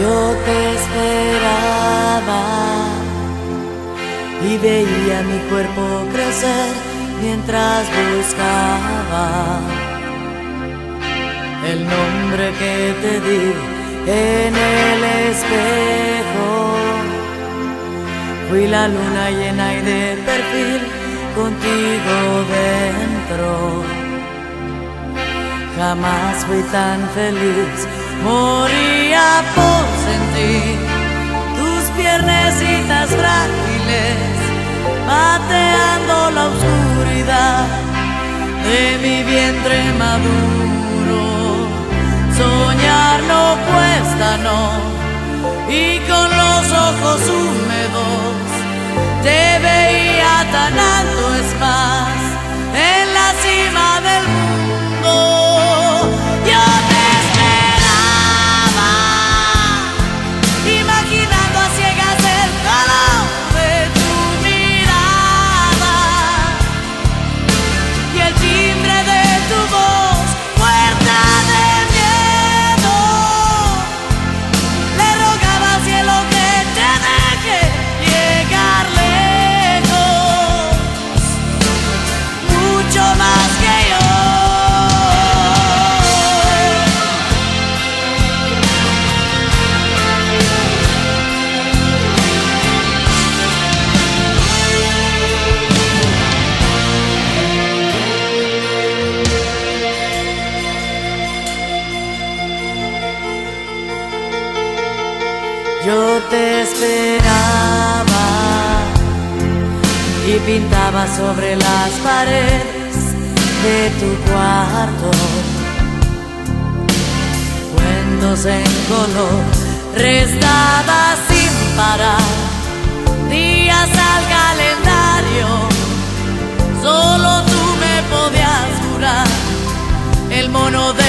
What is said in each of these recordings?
Yo te esperaba y veía mi cuerpo crecer mientras buscaba el nombre que te di en el espejo. Fui la luna llena y de perfil contigo dentro. Jamás fui tan feliz, moría por sentir tus piernecitas frágiles, pateando la oscuridad de mi vientre maduro. Soñar no cuesta, no, y con los ojos húmedos te veía tan alto, es Yo te esperaba y pintaba sobre las paredes de tu cuarto cuentos en color, restaba sin parar días al calendario. Solo tú me podías curar el mono de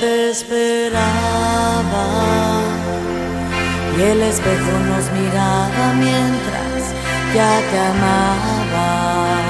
te esperaba y el espejo nos miraba mientras ya te amaba.